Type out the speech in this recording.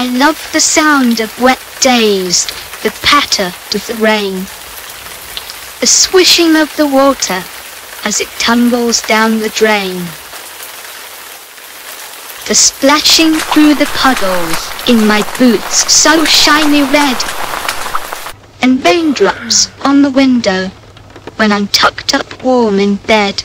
I love the sound of wet days, the patter of the rain, the swishing of the water as it tumbles down the drain, the splashing through the puddles in my boots so shiny red, and raindrops on the window when I'm tucked up warm in bed.